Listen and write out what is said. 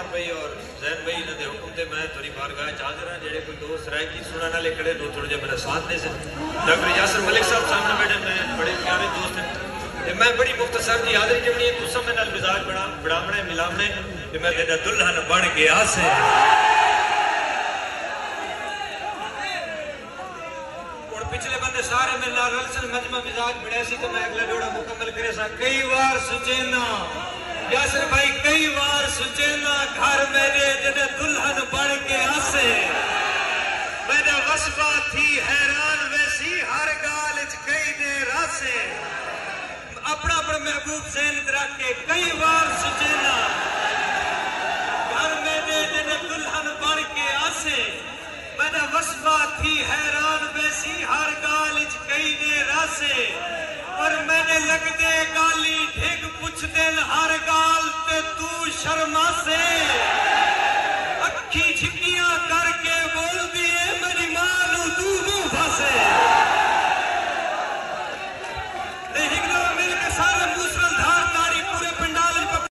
यार भाई और जैन ભાઈ ઓર ઝૈનભાઈ ને હુકમ તે મેં થોરી બારગાહ ચાજરા जो कोई दोस्त रह की सुनने वाले खड़े दो थोड़े जो मेरे साथ में डॉक्टर यासर मलिक साहब सामने बैठे मेरे बड़े प्यारे दोस्त हैं। तो मैं बड़ी मुख्तसर जी हाजिरी जमनी है तू समय मिजाज बड़ा बढ़ावने मिलावने तो मैं तेरा दुल्हन बन गया से मजमा मिजाज बढ़िया तो मैं अगला जोड़ा मुकम्मल करे सा। कई बार सुचेना यासर मेरे जने दुल्हन बन के आसे मैंने वसबा थी हैरान, वैसी हर गाल कई दे रासे। अपना अपना महबूब जैन रख के कई बार सुचेना घर मेरे जने दुल्हन बन के आसे मैंने वसबा थी हैरान, वैसी हर गाल कई दे रासे। पर मैंने लगदे गाली, ढिग पुछ दिन हर गाल ते तू शर्मा से 激情